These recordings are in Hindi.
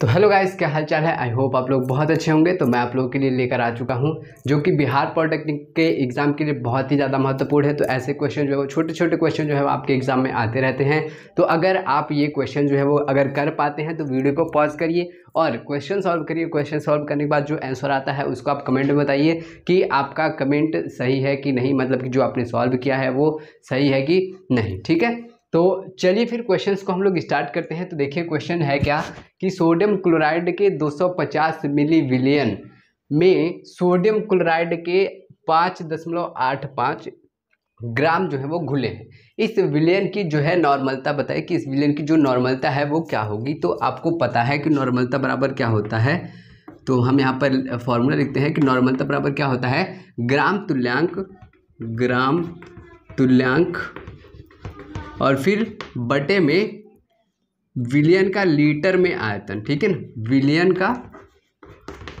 तो हेलो गाइस, क्या हाल चाल है? आई होप आप लोग बहुत अच्छे होंगे। तो मैं आप लोगों के लिए लेकर आ चुका हूँ, जो कि बिहार पॉलिटेक्निक के एग्ज़ाम के लिए बहुत ही ज़्यादा महत्वपूर्ण है। तो ऐसे क्वेश्चन जो है वो छोटे छोटे क्वेश्चन जो है वो आपके एग्ज़ाम में आते रहते हैं। तो अगर आप ये क्वेश्चन जो है वो अगर कर पाते हैं तो वीडियो को पॉज करिए और क्वेश्चन सॉल्व करिए। क्वेश्चन सॉल्व करने के बाद जो आंसर आता है, उसको आप कमेंट में बताइए कि आपका कमेंट सही है कि नहीं? मतलब कि जो आपने सॉल्व किया है, वो सही है कि नहीं? ठीक है? तो चलिए फिर क्वेश्चंस को हम लोग स्टार्ट करते हैं। तो देखिए क्वेश्चन है क्या? कि सोडियम क्लोराइड के 250 मिली विलियन में सोडियम क्लोराइड के पाँच दशमलव आठ पाँच ग्राम जो है वो घुले हैं। इस विलियन की जो है नॉर्मलता बताए कि इस विलियन की जो नॉर्मलता है वो क्या होगी? तो आपको पता है कि नॉर्मलता बराबर क्या होता है। तो हम यहाँ पर फॉर्मूला लिखते हैं कि नॉर्मलता बराबर क्या होता है? ग्राम तुल्यांक ग्राम तुल्यांक और फिर बटे में विलियन का लीटर में आयतन, ठीक है ना? विलियन का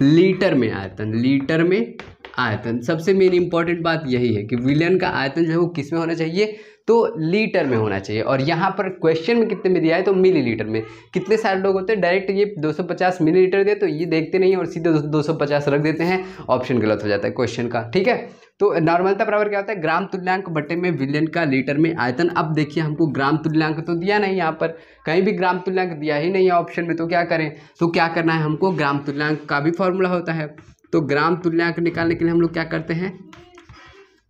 लीटर में आयतन, लीटर में आयतन। सबसे मेन इंपॉर्टेंट बात यही है कि विलियन का आयतन जो है वो किसमें होना चाहिए? तो लीटर में होना चाहिए। और यहाँ पर क्वेश्चन में कितने में दिया है? तो मिलीलीटर में। कितने सारे लोग होते हैं? डायरेक्ट ये 250 मिलीलीटर दे तो ये देखते नहीं और सीधे 250 रख देते हैं। ऑप्शन गलत हो जाता है क्वेश्चन का, ठीक है? तो नॉर्मलता बराबर क्या होता है? ग्राम तुल्यांक बटे में विलियन का लीटर में आयतन। अब देखिए, हमको ग्राम तुल्यांक तो दिया नहीं यहाँ पर। कहीं भी ग्राम तुल्यांक दिया ही नहीं है ऑप्शन में तो क्या करें? तो क्या करना है हमको? ग्राम तुल्यांक का भी फॉर्मूला होता है। तो ग्राम तुल्यांक निकालने के लिए हम लोग क्या करते हैं?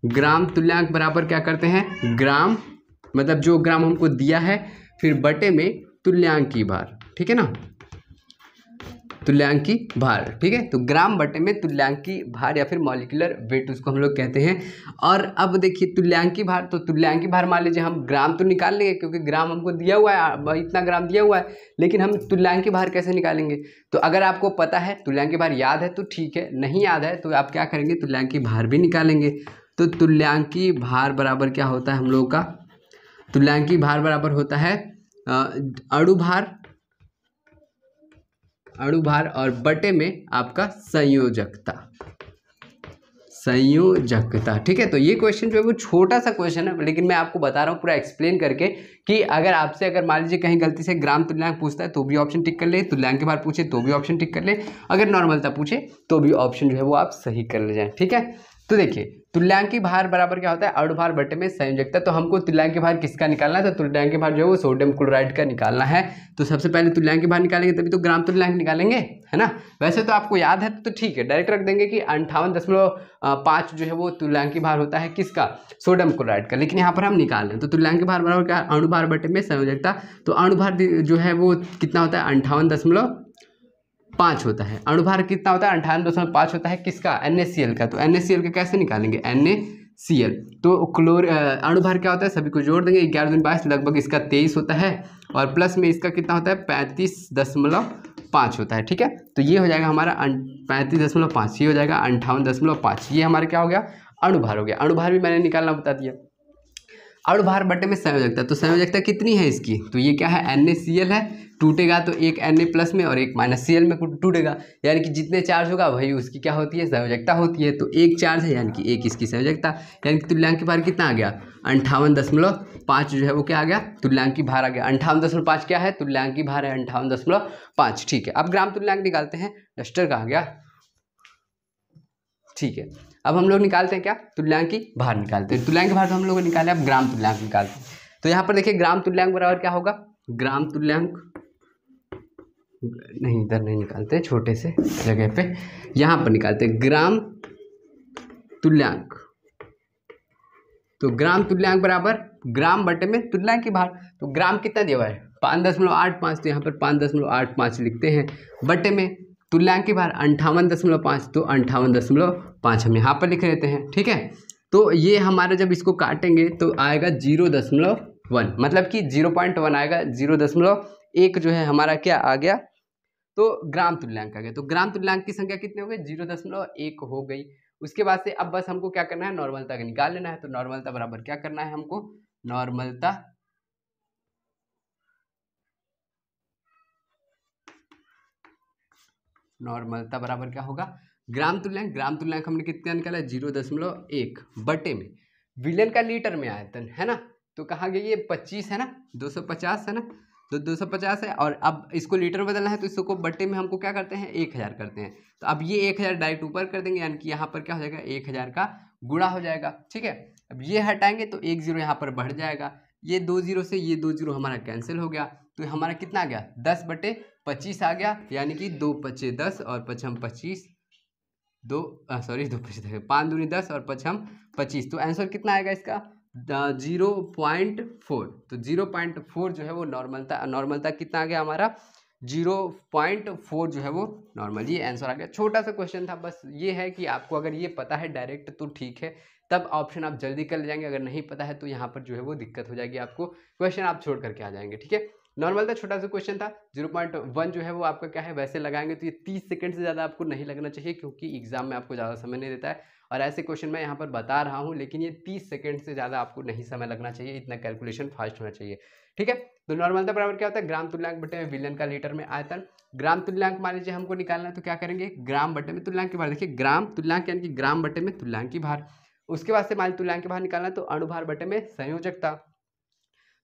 ग्राम तुल्यांक बराबर क्या करते हैं? ग्राम मतलब जो ग्राम हमको दिया है, फिर बटे में तुल्यांक की बार, ठीक है ना? तुल्यांकी भार, ठीक है? तो ग्राम बटे में तुल्यांकी भार या फिर मॉलिकुलर वेट उसको हम लोग कहते हैं। और अब देखिए, तुल्यांकी भार तो तुल्यांकी भार मान लीजिए हम ग्राम तो निकाल लेंगे, क्योंकि ग्राम हमको दिया हुआ है इतना ग्राम दिया हुआ है, लेकिन हम तुल्यांकी भार कैसे निकालेंगे? तो अगर आपको पता है, तुल्यांकी भार याद है तो ठीक है, नहीं याद है तो आप क्या करेंगे, तुल्यांकी भार भी निकालेंगे। तो तुल्यांकी भार बराबर क्या होता है हम लोगों का? तुल्यांकी भार बराबर होता है अणु भार अणुभार और बटे में आपका संयोजकता। संयोजकता, ठीक है? तो ये क्वेश्चन जो है वो छोटा सा क्वेश्चन है, लेकिन मैं आपको बता रहा हूँ, पूरा एक्सप्लेन करके कि अगर आपसे, अगर मान लीजिए कहीं गलती से ग्राम तुल्यांक पूछता है तो भी ऑप्शन टिक कर ले, तुल्यांक के बाहर पूछे तो भी ऑप्शन टिक कर ले, अगर नॉर्मलता पूछे तो भी ऑप्शन जो है वो आप सही कर ले जाए, ठीक है? तो देखिए, तुल्यांकी भार बराबर क्या होता है? अणु भार बटे में संयोजकता तो हमको तुल्यांकी भार किसका निकालना है? तो तुल्यांकी भार जो है वो सोडियम क्लोराइड का निकालना है। तो सबसे पहले तुल्यांकी भार निकालेंगे, तभी तो ग्राम तुल्यांक निकालेंगे, है ना? वैसे तो आपको याद है तो ठीक है डायरेक्ट रख देंगे कि अंठावन दशमलव पाँच जो है वो तुल्यांकी भार होता है किसका? सोडियम क्लोराइड का। लेकिन यहाँ पर हम निकाल रहे हैं। तो तुल्यांकी भार बराबर क्या अणु भार बटे में संयोजकता। तो अणु भार जो है वो कितना होता है? अंठावन दशमलव पाँच होता है। अणुभार कितना होता है? अंठावन दशमलव पाँच होता है। किसका? एनएससीएल का। तो एन का कैसे निकालेंगे? एन सी एल तो क्लोर अणुभार क्या होता है? सभी को जोड़ देंगे। ग्यारह दिन बाईस, लगभग इसका तेईस होता है। और प्लस में इसका कितना होता है? पैंतीस दशमलव पाँच होता है। ठीक है? तो ये हो जाएगा हमारा पैंतीस दशमलव पाँच। ये हो जाएगा अंठावन दशमलव पाँच। ये हमारा क्या हो गया? अणुभार हो गया। अणुभार भी मैंने निकालना बता दिया। अणुभार बटे में संयोजकता तो संयोजकता कितनी है इसकी? तो ये क्या है? एन है। टूटेगा तो एक एन प्लस में और एक माइनस सी में टूटेगा। यानी कि जितने चार्ज होगा, वही उसकी क्या होती है? संयोजकता होती है। तो एक चार्ज है, यानी कि एक इसकी संयोजकता। यानी कि तुल्यांक भार कितना आ गया? अंठावन दशमलव पाँच जो है, वो क्या आ गया? तुल्यांकी भार आ गया। अंठावन दशमलव पाँच क्या है? तुल्यांकी भार है अंठावन दशमलव पाँच। ठीक है, अब ग्राम तुल्यांक निकालते हैं। डस्टर का आ गया। ठीक है अब हम लोग निकालते हैं क्या? तुल्यांकी? भार निकालते हैं। तुल्यांकी भार तो हम लोग निकाले अब ग्राम तुल्यांक निकालते हैं। तो यहाँ पर देखिए ग्राम तुल्यांक बराबर क्या होगा? ग्राम तुल्यांक नहीं इधर नहीं निकालते छोटे से जगह पे यहाँ पर निकालते ग्राम तुल्यांक। तो ग्राम तुल्यांक बराबर ग्राम बटे में तुल्यांक की भार तो ग्राम कितना दिया हुआ है? पाँच दशमलव आठ पाँच तो यहाँ पर पाँच दशमलव आठ पाँच लिखते हैं। बटे में तुल्यांक की भार अंठावन दशमलव पाँच तो अंठावन दशमलव पाँच हम यहाँ पर लिख लेते हैं, ठीक है? तो ये हमारे जब इसको काटेंगे तो आएगा ज़ीरो दशमलव वन मतलब कि ज़ीरो पॉइंट वन आएगा, ज़ीरो दशमलव एक जो है हमारा क्या आ गया? तो ग्राम तुल्यांक आ गया। तो ग्राम तुल्यांक की संख्या कितनी हो गई? ज़ीरो दशमलव एक हो गई। उसके बाद से अब बस हमको क्या करना है? नॉर्मलता का निकाल लेना है। तो नॉर्मलता बराबर क्या करना है हमको? नॉर्मलता नॉर्मलता बराबर क्या होगा? ग्राम तुल्यांक ग्राम तुल्यांक हमने कितना निकाला ज़ीरो दशमलव एक, बटे में। विलियन का लीटर में आयतन, है ना? तो कहाँ गई ये पच्चीस है ना? दो सौ पचास है ना? तो दो सौ पचास है और अब इसको लीटर बदलना है तो इसको बट्टे में हमको क्या करते हैं? एक हज़ार करते हैं। तो अब ये एक हज़ार डायरेक्ट ऊपर कर देंगे, यानी कि यहाँ पर क्या हो जाएगा? एक हज़ार का गुणा हो जाएगा, ठीक है? अब ये हटाएँगे तो एक ज़ीरो यहाँ पर बढ़ जाएगा। ये दो ज़ीरो से ये दो ज़ीरो हमारा कैंसिल हो गया। तो हमारा कितना आ गया? दस बटे पच्चीस आ गया, यानी कि दो पच्चे दस और पचम पच्चीस दो सॉरी दो पच्चीस पाँच दूनी दस और पचम पच्चीस। तो आंसर कितना आएगा इसका? Zero point four. तो ज़ीरो पॉइंट फोर जो है वो नॉर्मलता नॉर्मलता कितना आ गया हमारा? ज़ीरो पॉइंट फोर जो है वो नॉर्मल ये आंसर आ गया। छोटा सा क्वेश्चन था, बस ये है कि आपको अगर ये पता है डायरेक्ट तो ठीक है। तब ऑप्शन आप जल्दी कर ले जाएँगे, अगर नहीं पता है तो यहाँ पर जो है वो दिक्कत हो जाएगी आपको। क्वेश्चन आप छोड़ करके आ जाएँगे, ठीक है? नॉर्मल था, छोटा सा क्वेश्चन था। ज़ीरो पॉइंट वन जो है वो आपका क्या है, वैसे लगाएँगे तो ये तीस सेकंड से ज़्यादा आपको नहीं लगना चाहिए क्योंकि एग्ज़ाम में आपको ज़्यादा समय नहीं देता है। और ऐसे क्वेश्चन मैं यहाँ पर बता रहा हूँ, लेकिन ये तीस सेकंड से ज़्यादा आपको नहीं समय लगना चाहिए, इतना कैलकुलेशन फास्ट होना चाहिए। ठीक है? तो नॉर्मल नॉर्मलता बराबर क्या होता है? ग्राम तुल्यांक बटे में विलियन का लीटर में आयतन। ग्राम तुल्यांक मान लीजिए हमको निकालना है तो क्या करेंगे? ग्राम बटे में तुल्यांक की भार। देखिए, ग्राम तुल्यांक यानी कि ग्राम बटे में तुल्यांक की भार। उसके बाद से मान तुल्यांक की भार निकालना तो अणुभार बटे में संयोजकता।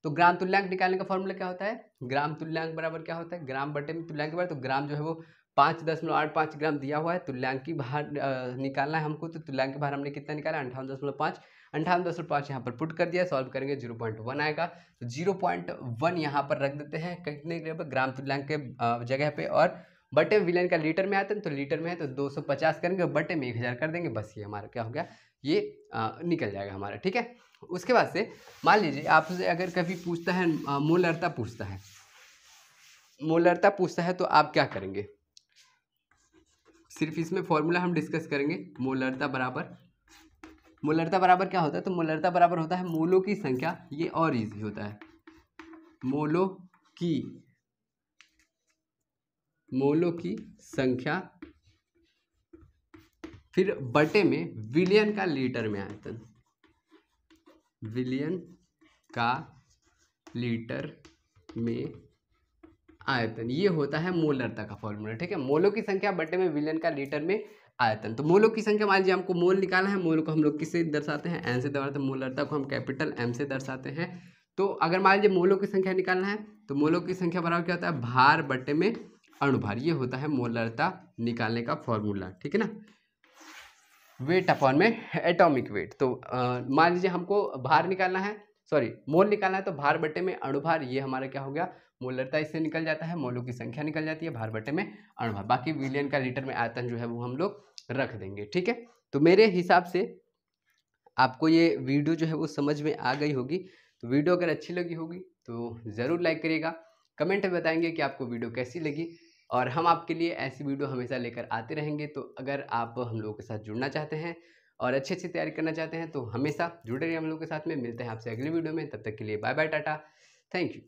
तो ग्राम तुल्यांक निकालने का फॉर्मूला क्या होता है? ग्राम तुल्यांक बराबर क्या होता है? ग्राम बटे में तुल्यांक बार तो ग्राम जो है वो पाँच दशमलव आठ पाँच ग्राम दिया हुआ है। तुल्यांक की बाहर निकालना है हमको तो तुल्यांक की बाहर हमने कितना निकाला? अंठावन दशमलव पाँच। अंठावन दशमलव पाँच यहाँ पर पुट कर दिया सॉल्व करेंगे ज़ीरो पॉइंट वन आएगा। तो ज़ीरो पॉइंट वन यहाँ पर रख देते हैं, कितने ग्राम तुल्यांक के जगह पे। और बटे विलियन का लीटर में आता है तो लीटर में है तो 250 करेंगे बटे में एक हज़ार कर देंगे। बस ये हमारा क्या हो गया? ये निकल जाएगा हमारा, ठीक है? उसके बाद से मान लीजिए आपसे अगर कभी पूछता है मोलरता पूछता है। मोलरता पूछता है तो आप क्या करेंगे? सिर्फ़ इसमें फॉर्मूला हम डिस्कस करेंगे। मोलरता बराबर। मोलरता बराबर क्या होता है? तो मोलरता बराबर होता है मोलों की संख्या, ये और इजी होता है। मोलो की, मोलों की संख्या, फिर बटे में विलियन का लीटर में आयतन। विलियन का लीटर में आयतन। ये होता है मोलरता का फॉर्मूला ठीक है? मोलों की संख्या बटे में विलियन का लीटर में आयतन। तो मोलों की संख्या मान लीजिए हमको मोल निकालना है, मोल को हम लोग किससे दर्शाते हैं? एन से दर्शाते हैं मोलरता को हम कैपिटल एम से दर्शाते हैं। तो अगर मान लीजिए मोलों की संख्या निकालना है तो मोलों की संख्या बराबर क्या होता है? भार बटे में अणुभार। ये होता है मोलरता निकालने का फॉर्मूला ठीक है ना? वेट अपॉन में एटॉमिक वेट तो मान लीजिए हमको भार निकालना है सॉरी मोल निकालना है तो भार बटे में अणुभार, ये हमारा क्या हो गया? मोलरता इससे निकल जाता है, मोलों की संख्या निकल जाती है, भार बटे में अणुभार। बाकी विलियन का लीटर में आयतन जो है वो हम लोग रख देंगे, ठीक है? तो मेरे हिसाब से आपको ये वीडियो जो है वो समझ में आ गई होगी। तो वीडियो अगर अच्छी लगी होगी तो ज़रूर लाइक करिएगा। कमेंट में बताएँगे कि आपको वीडियो कैसी लगी। और हम आपके लिए ऐसी वीडियो हमेशा लेकर आते रहेंगे। तो अगर आप हम लोगों के साथ जुड़ना चाहते हैं और अच्छी अच्छी तैयारी करना चाहते हैं तो हमेशा जुड़े रहिए हम लोगों के साथ में। मिलते हैं आपसे अगली वीडियो में। तब तक के लिए bye bye tata. Thank you.